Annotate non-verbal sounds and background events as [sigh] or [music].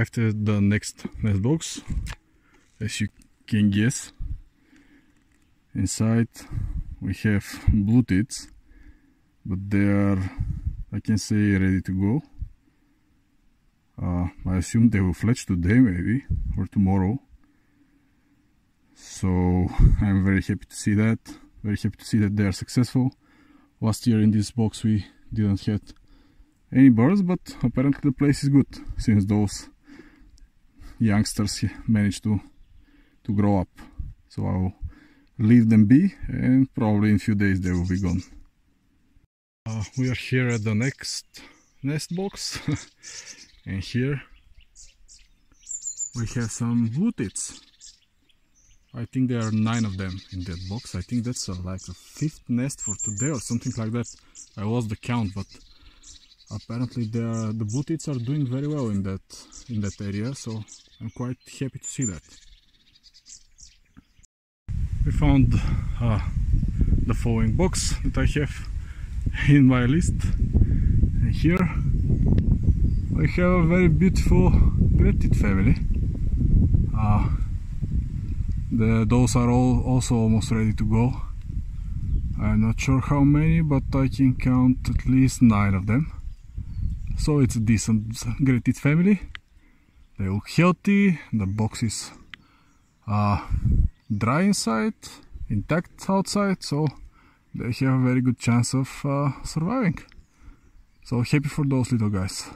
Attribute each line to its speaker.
Speaker 1: at the next nest box as you can guess. Inside we have blue tits but they are I can say ready to go. Uh, I assume they will fledge today maybe or tomorrow. So I'm very happy to see that. Very happy to see that they are successful. Last year in this box we didn't have any birds but apparently the place is good since those youngsters managed to to grow up. So I'll leave them be and probably in a few days they will be gone. Uh, we are here at the next nest box. [laughs] And here we have some blue tits I think there are nine of them in that box. I think that's a, like a fifth nest for today or something like that. I lost the count but apparently the the blue are doing very well in that in that area so I'm quite happy to see that. We found uh, the following box that I have [laughs] in my list. And here I have a very beautiful great family. Uh, the, those are all also almost ready to go. I'm not sure how many but I can count at least nine of them so it's a decent great family they look healthy the box is uh, dry inside, intact outside, so they have a very good chance of uh, surviving. So happy for those little guys.